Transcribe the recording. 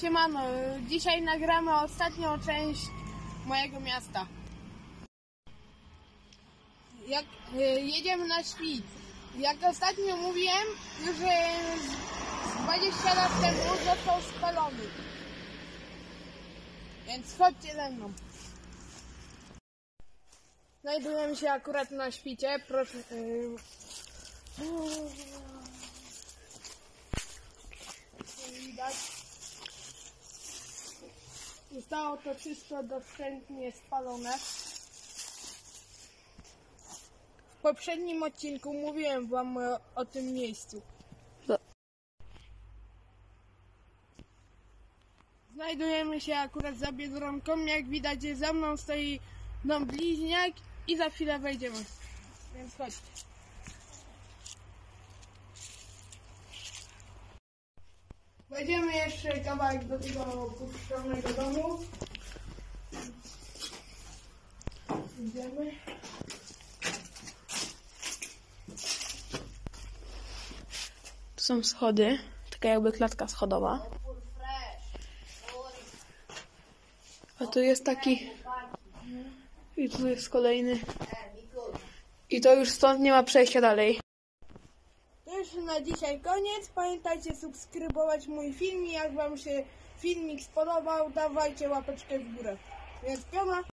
Siemano, dzisiaj nagramy ostatnią część mojego miasta. Jak y, jedziemy na świt. Jak ostatnio mówiłem, już z 20 lat temu został spalony. Więc chodźcie ze mną. Znajdujemy się akurat na świcie. Proszę. y, Widać. Zostało to wszystko doszczętnie spalone. W poprzednim odcinku mówiłem wam o, tym miejscu. Znajdujemy się akurat za Biedronką. Jak widać za mną stoi dom bliźniak i za chwilę wejdziemy. Więc chodźcie. Wejdziemy jeszcze kawałek do tego opuszczonego domu. Idziemy. Tu są schody, taka jakby klatka schodowa. A tu jest taki. I tu jest kolejny. I to już stąd nie ma przejścia dalej. Już na dzisiaj koniec. Pamiętajcie subskrybować mój film jak wam się filmik spodobał, dawajcie łapeczkę w górę. Więc piona.